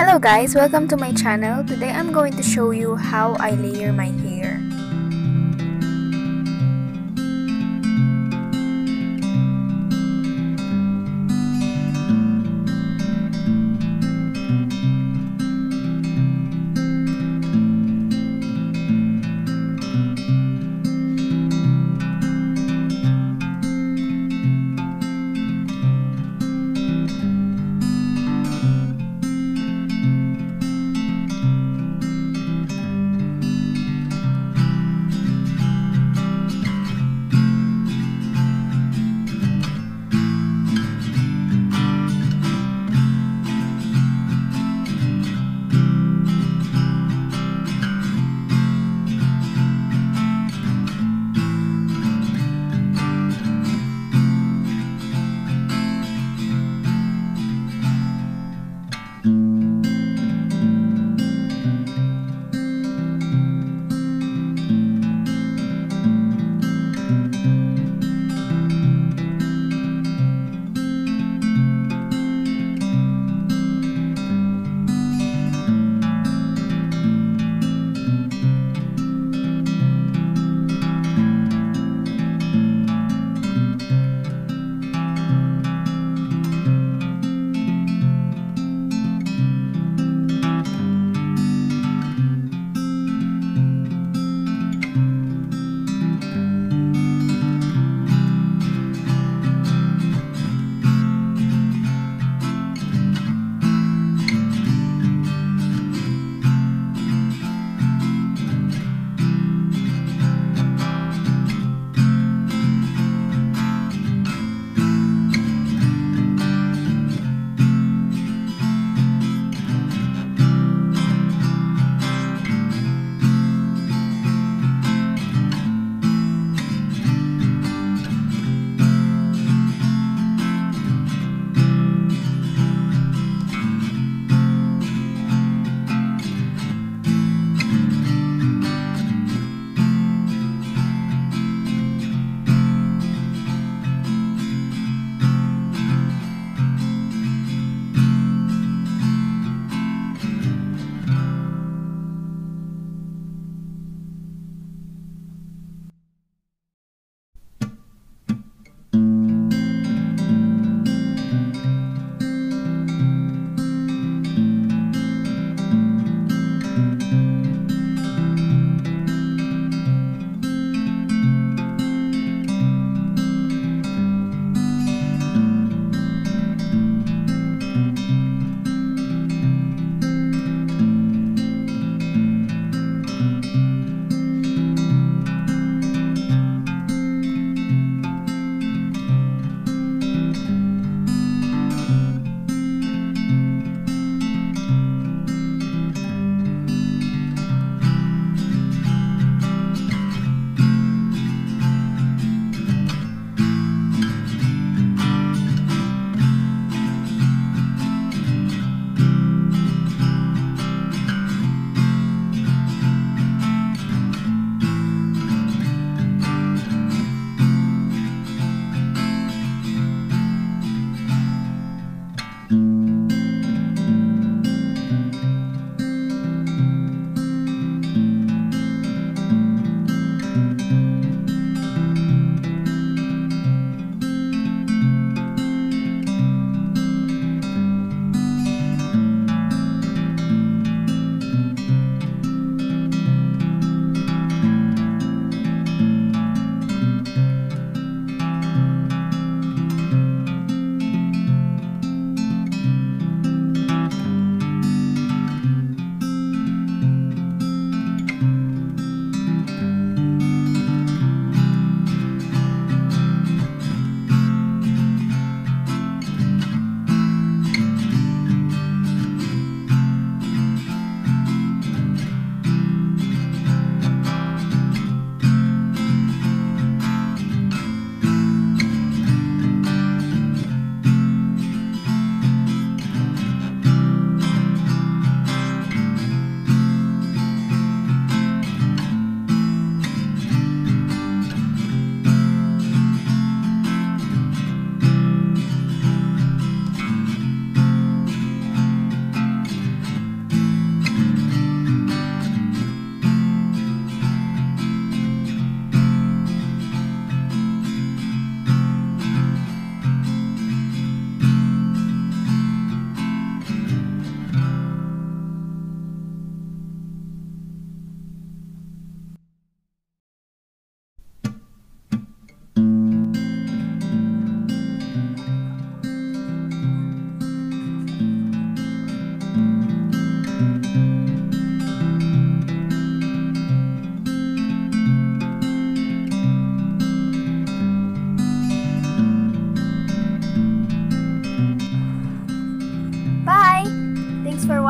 Hello guys, welcome to my channel. Today I'm going to show you how I layer my hair.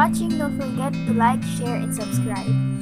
watching. Don't forget to like, share, and subscribe.